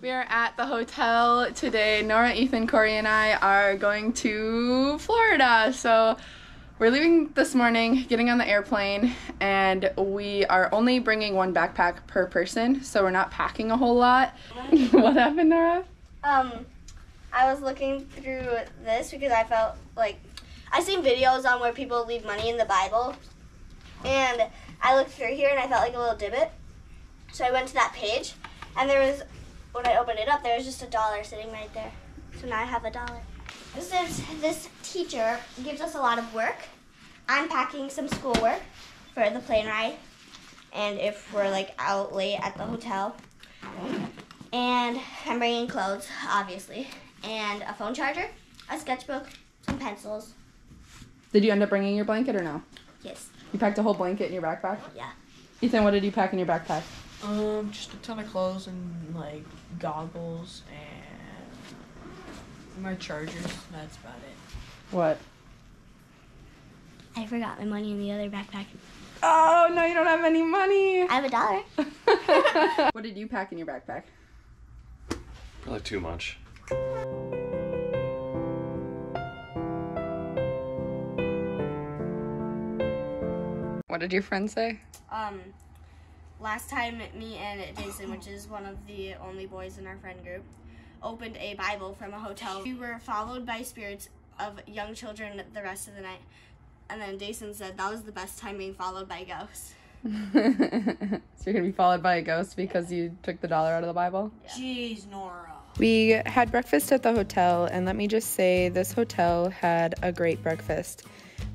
We are at the hotel today. Nora, Ethan, Cory, and I are going to Florida. So we're leaving this morning, getting on the airplane, and we are only bringing one backpack per person, so we're not packing a whole lot. what happened, Nora? Um, I was looking through this because I felt like I've seen videos on where people leave money in the Bible, and I looked through here and I felt like a little divot. So I went to that page, and there was when I opened it up, there was just a dollar sitting right there. So now I have a dollar. This is this teacher gives us a lot of work. I'm packing some schoolwork for the plane ride, and if we're like out late at the hotel. And I'm bringing clothes, obviously, and a phone charger, a sketchbook, some pencils. Did you end up bringing your blanket or no? Yes. You packed a whole blanket in your backpack? Yeah. Ethan, what did you pack in your backpack? Um, just a ton of clothes and like goggles and my chargers. That's about it. What? I forgot my money in the other backpack. Oh, no, you don't have any money. I have a dollar. what did you pack in your backpack? Probably too much. What did your friend say? Um, last time me and Jason, which is one of the only boys in our friend group, opened a Bible from a hotel. We were followed by spirits of young children the rest of the night. And then Jason said that was the best time being followed by ghosts. so you're gonna be followed by a ghost because you took the dollar out of the Bible? Jeez, Nora. We had breakfast at the hotel, and let me just say, this hotel had a great breakfast.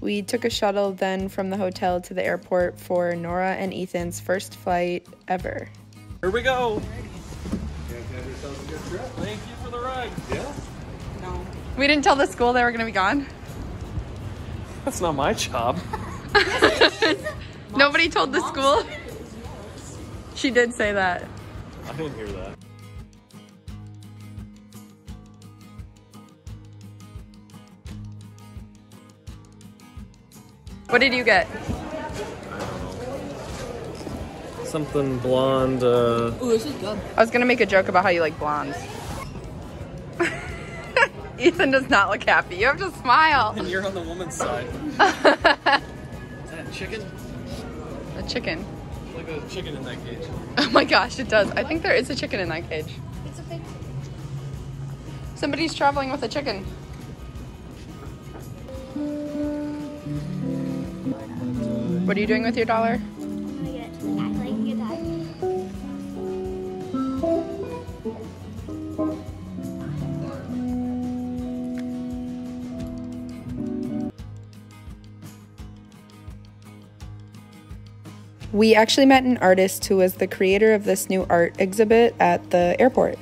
We took a shuttle then from the hotel to the airport for Nora and Ethan's first flight ever. Here we go. Thank you for the ride. Yeah. No. We didn't tell the school they were gonna be gone. That's not my job. Nobody told the school. She did say that. I didn't hear that. What did you get? Something blonde. Uh, Ooh, this is good. I was gonna make a joke about how you like blondes. Ethan does not look happy. You have to smile. and you're on the woman's side. Is that chicken? a chicken. Like a chicken in that cage. Oh my gosh, it does. I think there is a chicken in that cage. It's a big. Somebody's traveling with a chicken. What are you doing with your dollar? We actually met an artist who was the creator of this new art exhibit at the airport.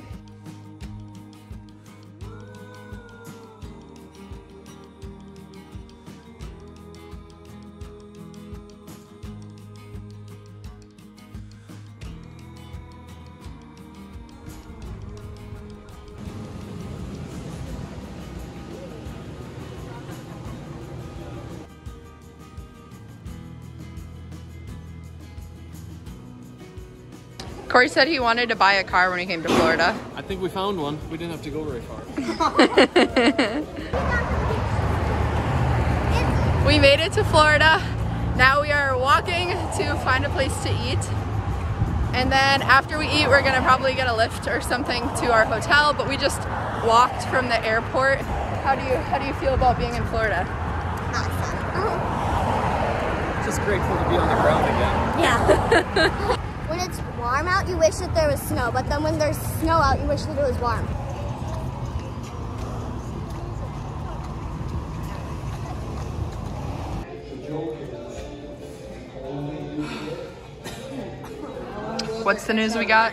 Cory said he wanted to buy a car when he came to Florida. I think we found one. We didn't have to go very far. We made it to Florida. Now we are walking to find a place to eat. And then after we eat, we're gonna probably get a Lyft or something to our hotel, but we just walked from the airport. How do you how do you feel about being in Florida? It's just grateful to be on the ground again. Yeah. when it's warm out, you wish that there was snow, but then when there's snow out, you wish that it was warm. What's the news we got?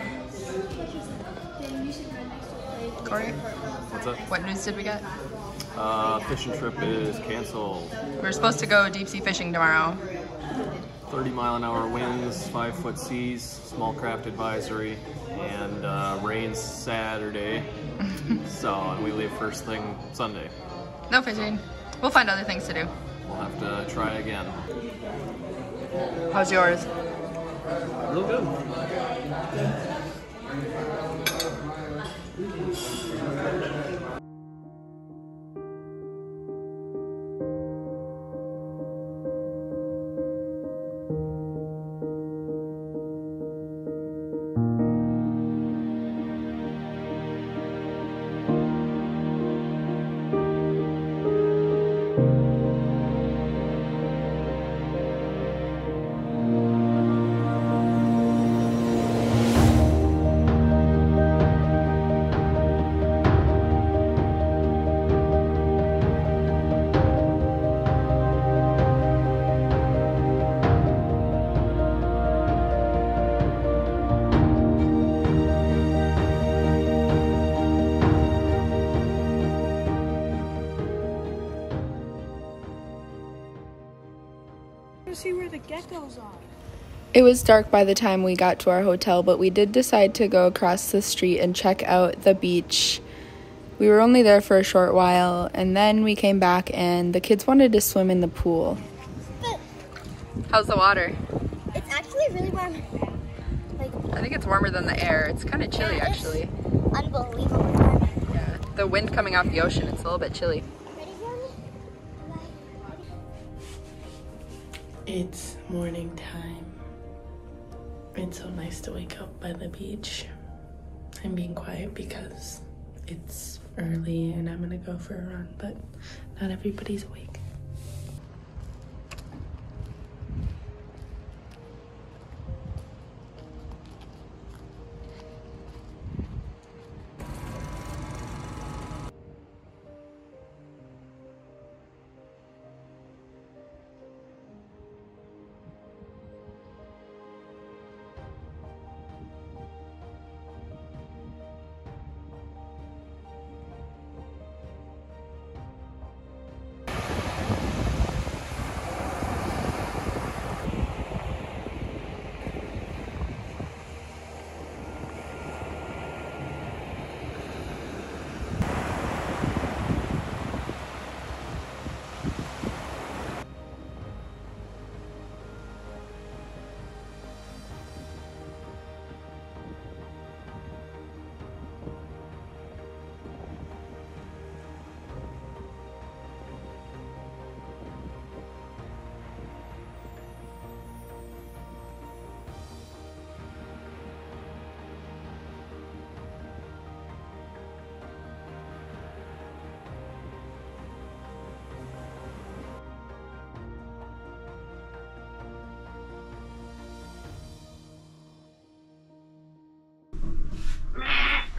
Cory, What's that? what news did we get? Uh, fishing trip is canceled. We're supposed to go deep sea fishing tomorrow. 30 mile an hour winds, five foot seas, small craft advisory, and uh, rains Saturday. so, we leave first thing Sunday. No fishing. We'll find other things to do. We'll have to try again. How's yours? Real good. It was dark by the time we got to our hotel, but we did decide to go across the street and check out the beach. We were only there for a short while, and then we came back, and the kids wanted to swim in the pool. But How's the water? it's actually really warm. Like I think it's warmer than the air. It's kind of chilly, Yeah, actually. unbelievable warm. Yeah. The wind coming off the ocean, it's a little bit chilly. It's morning time. It's so nice to wake up by the beach. I'm being quiet because it's early and I'm gonna go for a run, but not everybody's awake.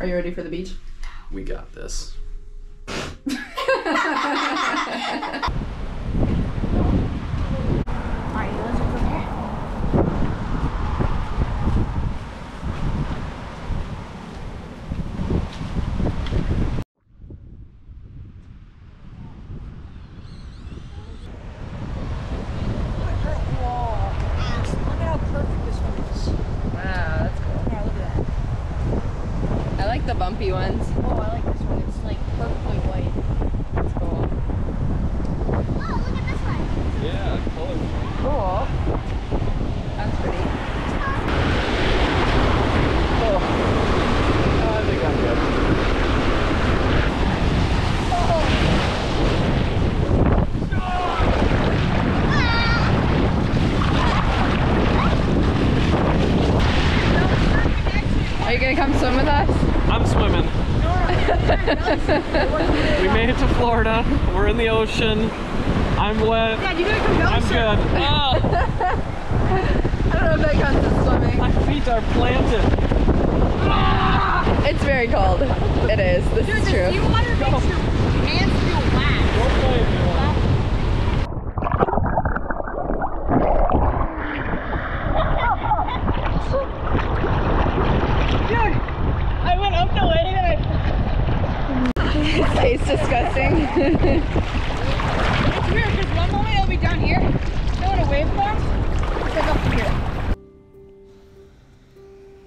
Are you ready for the beach? We got this. Alright, let's go there. Look at how perfect this one is. Wow, that's cool. Yeah, look at that. I like the bumpy ones. Oh, I like this one. It's like perfectly white. That's cool. Oh, look at this one. Yeah, color. Cool. That's pretty. Oh, I think I'm good. Are you gonna come swim with us? I'm swimming. we made it to Florida. We're in the ocean. I'm wet. Dad, you gotta come go, I'm sir. good. Oh, I don't know if that counts as swimming. my feet are planted. It's very cold. It is. This is true. water makes your hands feel wax. Don't play if you want. I went up the way that I. It tastes disgusting. It's weird because one moment it'll be down here, a it's up here.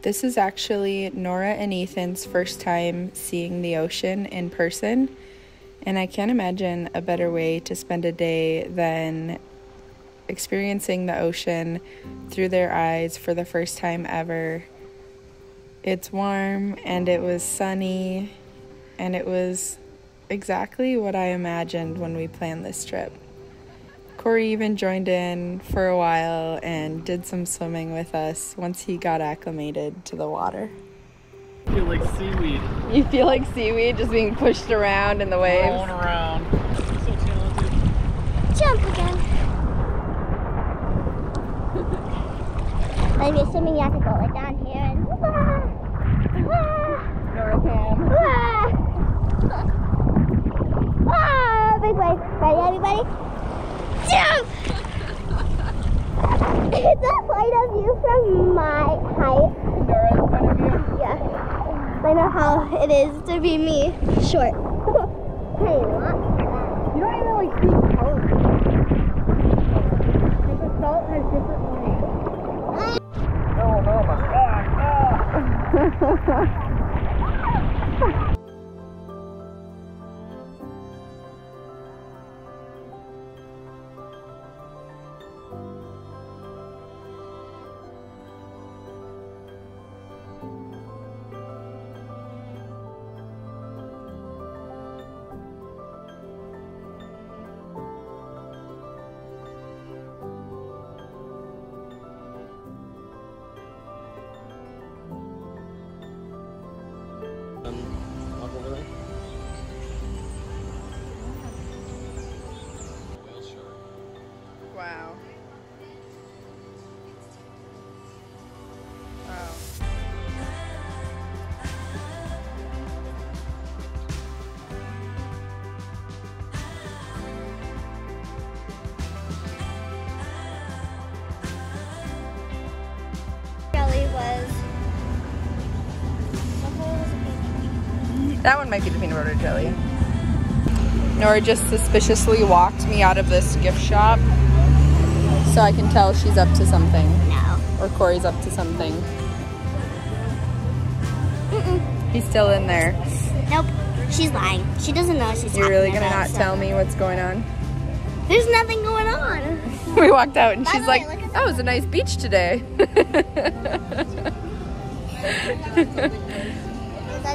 This is actually Nora and Ethan's first time seeing the ocean in person, and I can't imagine a better way to spend a day than experiencing the ocean through their eyes for the first time ever. It's warm and it was sunny, and it was exactly what I imagined when we planned this trip. Cory even joined in for a while and did some swimming with us once he got acclimated to the water. I feel like seaweed You feel like seaweed just being pushed around in the waves. rolling around. So talented. Jump again. Maybe you're swimming, you have to go like down here and. Nora Cam. Ah, big wave. Ready, everybody? Jump! it's a point of view from my height. Nora's point of view. Yeah. I know how it is to be me, short. hey, what? You don't even like see color. Like the salt Um, That one might be the peanut butter jelly. Nora just suspiciously walked me out of this gift shop. So I can tell she's up to something. No. Or Cory's up to something. Mm -mm. He's still in there. Nope. She's lying. She doesn't know she's You're really gonna about not tell me what's going on? There's nothing going on. We walked out and By she's like, way, at that was a nice beach today.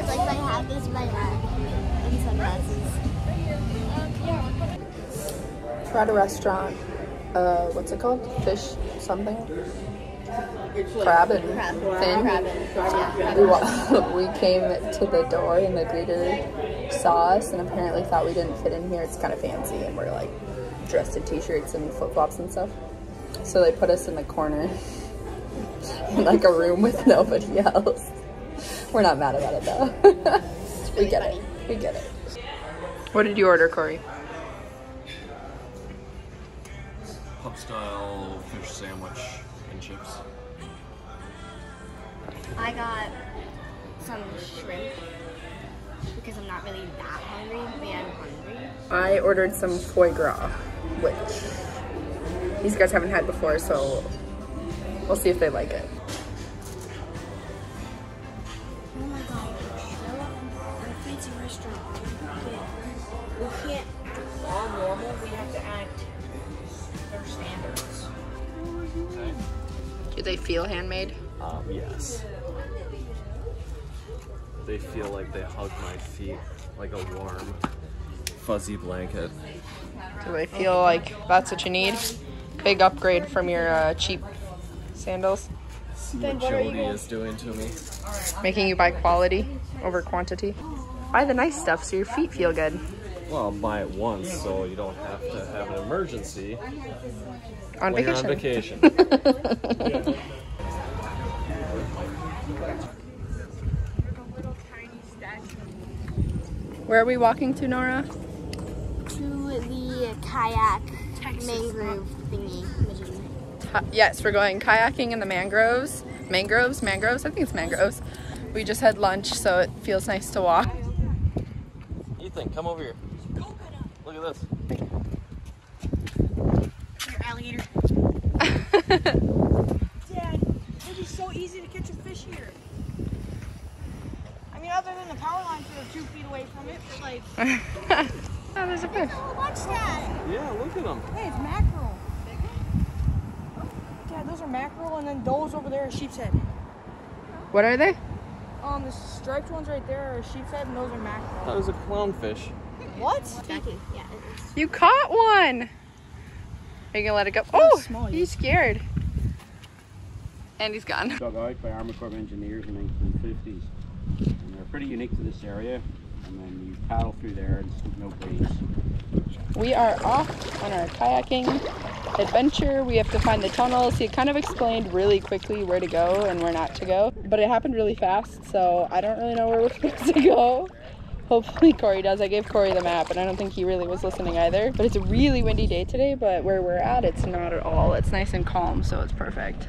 Guys like my hat? This is my hat. And sunglasses. We're at a restaurant. Uh, what's it called? Fish something? Crab and fin. We, we came to the door and the greeter saw us and apparently thought we didn't fit in here. It's kind of fancy and we're like dressed in t-shirts and flip-flops and stuff. So they put us in the corner in like a room with nobody else. We're not mad about it though. we get it. We get it. What did you order, Cory? Pub style fish sandwich and chips. I got some shrimp because I'm not really that hungry, but I'm hungry. I ordered some foie gras, which these guys haven't had before, so we'll see if they like it. We can't. All normal, we have to act their standards. Do they feel handmade? Um, yes. They feel like they hug my feet like a warm, fuzzy blanket. Do they feel like that's what you need? Big upgrade from your uh, cheap sandals, See what Jodi is doing to me. making you buy quality over quantity. Buy the nice stuff so your feet feel good. Well, I'll buy it once so you don't have to have an emergency On when vacation. you're on vacation. Where are we walking to, Nora? To the kayak mangrove thingy. Yes, we're going kayaking in the mangroves. Mangroves? Mangroves? I think it's mangroves. We just had lunch, so it feels nice to walk. Ethan, come over here. Look at this. Here, alligator. Dad, it'd be so easy to catch a fish here. I mean, other than the power lines that are two feet away from it, but like, oh, there's a fish. Watch that. Yeah, look at them. hey, it's mackerel. Dad, those are mackerel, and then those over there are sheepshead. What are they? Um, the striped ones right there are sheepshead, and those are mackerel. That was a clownfish. What? Exactly. Yeah. You caught one! Are you gonna let it go? Oh, small, he's scared. And he's gone. dug out by Army Corps of Engineers in the 1950s. And they're pretty unique to this area. And then you paddle through there and it's no breeze. We are off on our kayaking adventure. We have to find the tunnels. He kind of explained really quickly where to go and where not to go, but it happened really fast, so I don't really know where we're supposed to go. Hopefully Cory does. I gave Cory the map, and I don't think he really was listening either. But it's a really windy day today, but where we're at, it's not at all. It's nice and calm, so it's perfect.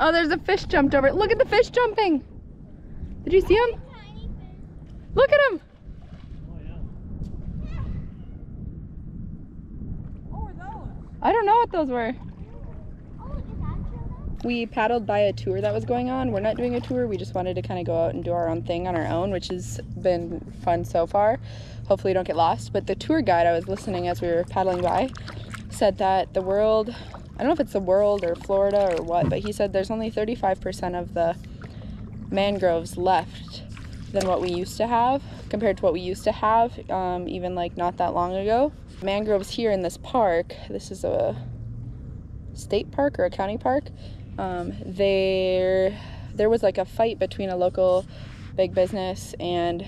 Oh, there's a fish jumped over. It. Look at the fish jumping. Did you see him? Look at him. I don't know what those were. We paddled by a tour that was going on. We're not doing a tour. We just wanted to kind of go out and do our own thing on our own, which has been fun so far. Hopefully, don't get lost. But the tour guide I was listening as we were paddling by said that the world, I don't know if it's the world or Florida or what, but he said there's only 35% of the mangroves left than what we used to have compared to what we used to have um, even like not that long ago. Mangroves here in this park, this is a state park or a county park, um, there, there was like a fight between a local big business and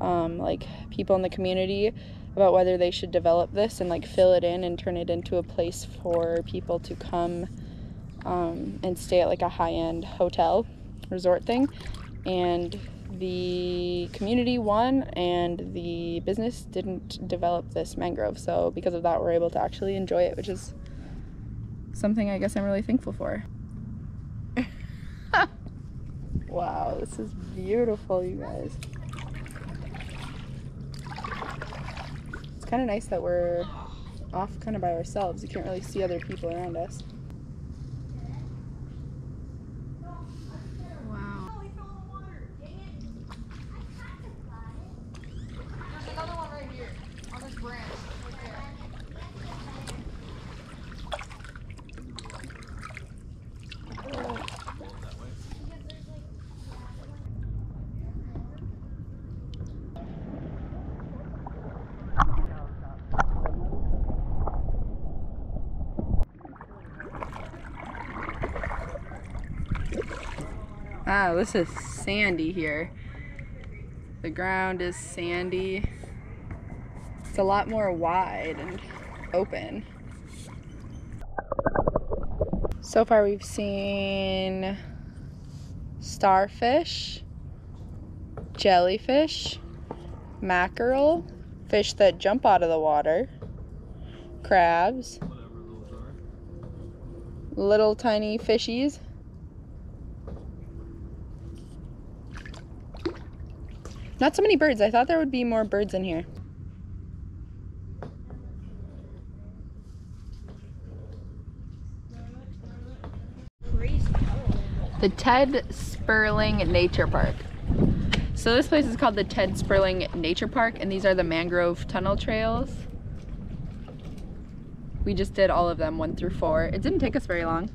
um, like people in the community about whether they should develop this and like fill it in and turn it into a place for people to come um, and stay at like a high-end hotel resort thing. And the community won and the business didn't develop this mangrove. So because of that we're able to actually enjoy it which is something i guess i'm really thankful for. Wow this is beautiful you guys. It's kind of nice that we're off kind of by ourselves. You can't really see other people around us Wow, this is sandy here. The ground is sandy. It's a lot more wide and open. So far we've seen starfish, jellyfish, mackerel, fish that jump out of the water, crabs, little tiny fishies. Not so many birds. I thought there would be more birds in here. The Ted Sperling Nature Park. So this place is called the Ted Sperling Nature Park and these are the mangrove tunnel trails. We just did all of them, one through four. It didn't take us very long.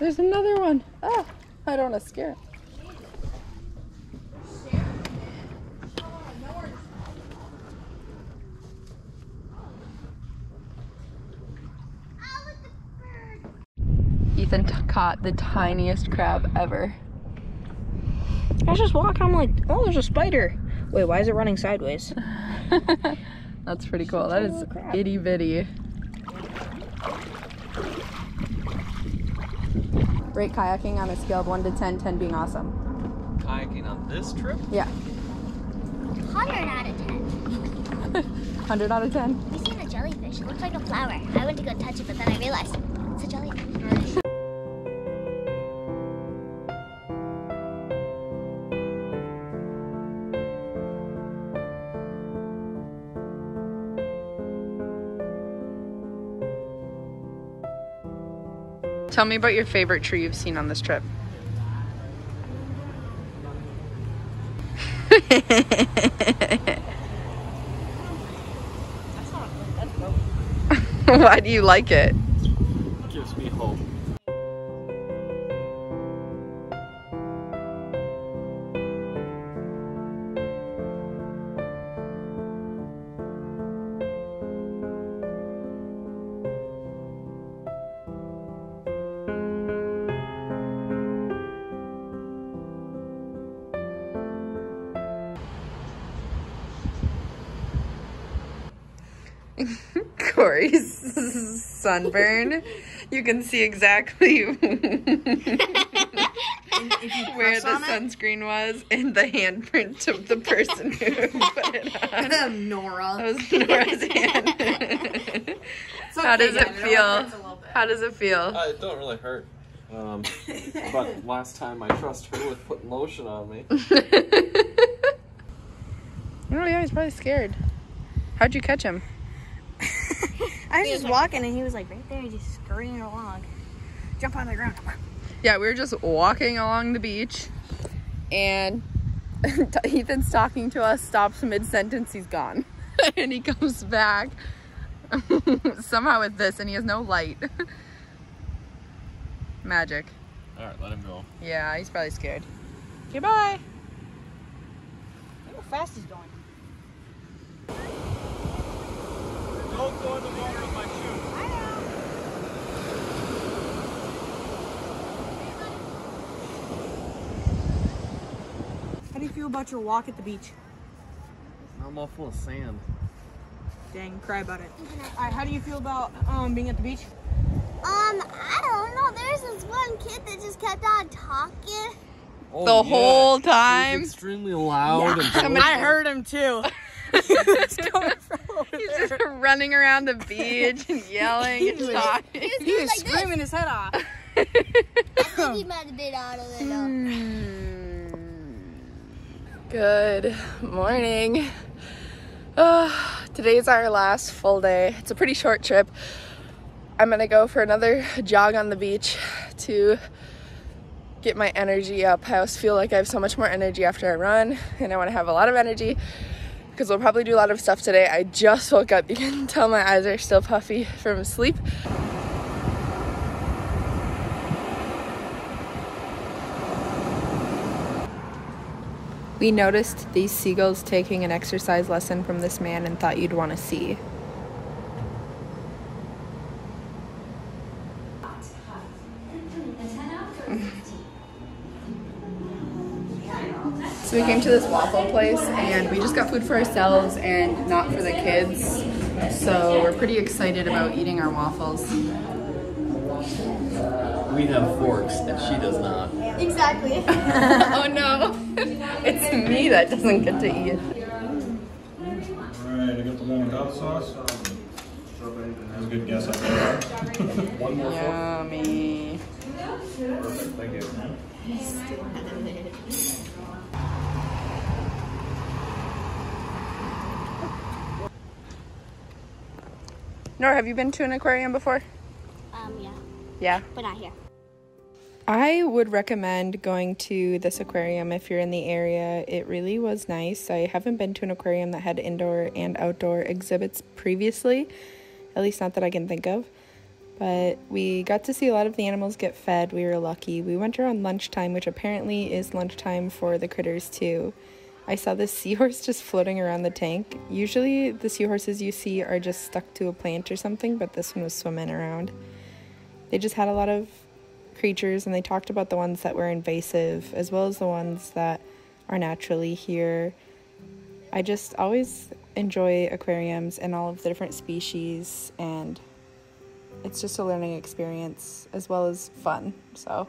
There's another one. Ah, I don't want to scare Ethan caught the tiniest crab ever. I was just walking, I'm like, oh, there's a spider. Wait, why is it running sideways? That's pretty cool. That is itty bitty. Rate kayaking on a scale of 1 to 10, 10 being awesome. Kayaking on this trip? Yeah. 100 out of 10. 100 out of 10? We seen a jellyfish. It looked like a flower. I went to go touch it, but then I realized it's a jellyfish. Tell me about your favorite tree you've seen on this trip. Why do you like it? Cory's sunburn. You can see exactly where the sunscreen was and the handprint of the person who put it on. Nora. That was Nora's hand. How does it feel? How does it feel? Uh, it don't really hurt. Um, but last time I trust her with putting lotion on me. Oh yeah, he's probably scared. How'd you catch him? I was just walking and he was like right there, just scurrying along. Jump on the ground. Yeah, we were just walking along the beach, and Ethan's talking to us, stops mid sentence, he's gone. and he comes back somehow with this, and he has no light. Magic. Alright, let him go. Yeah, he's probably scared. Okay, bye. Look how fast he's going. Don't go in the water with my shoes. How do you feel about your walk at the beach? I'm all full of sand. Dang, cry about it. Alright, how do you feel about um being at the beach? Um, I don't know. There's this one kid that just kept on talking. Oh, The whole He's time. extremely loud and I heard him too. he was coming from over He's there. just running around the beach and yelling and talking. He was He doing was like this. screaming his head off. I think he might have been out of it. though. Good morning. Uh, today's our last full day. It's a pretty short trip. I'm gonna go for another jog on the beach to get my energy up. I always feel like I have so much more energy after I run, and I want to have a lot of energy because we'll probably do a lot of stuff today. I just woke up. You can tell my eyes are still puffy from sleep. We noticed these seagulls taking an exercise lesson from this man and thought you'd want to see. We came to this waffle place and we just got food for ourselves and not for the kids. So we're pretty excited about eating our waffles. We have forks and she does not. Exactly. oh no, it's me that doesn't get to eat. Alright, I got the one without sauce. That's a good guess. I think. One more fork. Yummy. Perfect, thank you. Nora, have you been to an aquarium before? um, yeah, Yeah. but not here. I would recommend going to this aquarium if you're in the area. It really was nice. I haven't been to an aquarium that had indoor and outdoor exhibits previously, at least not that I can think of. But we got to see a lot of the animals get fed. We were lucky. We went around lunchtime, which apparently is lunchtime for the critters too. I saw this seahorse just floating around the tank. Usually, the seahorses you see are just stuck to a plant or something, but this one was swimming around. They just had a lot of creatures and they talked about the ones that were invasive as well as the ones that are naturally here. I just always enjoy aquariums and all of the different species and it's just a learning experience as well as fun. So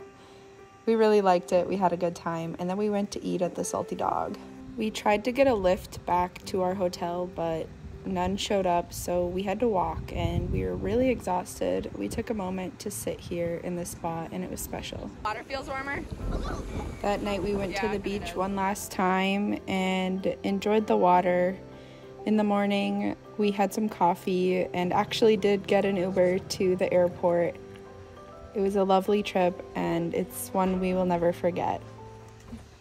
we really liked it. We had a good time and then we went to eat at the Salty Dog. We tried to get a Lyft back to our hotel, but none showed up, so we had to walk and we were really exhausted. We took a moment to sit here in this spot and it was special. Water feels warmer. That night we went to the beach one last time and enjoyed the water. In the morning, we had some coffee and actually did get an Uber to the airport. It was a lovely trip and it's one we will never forget.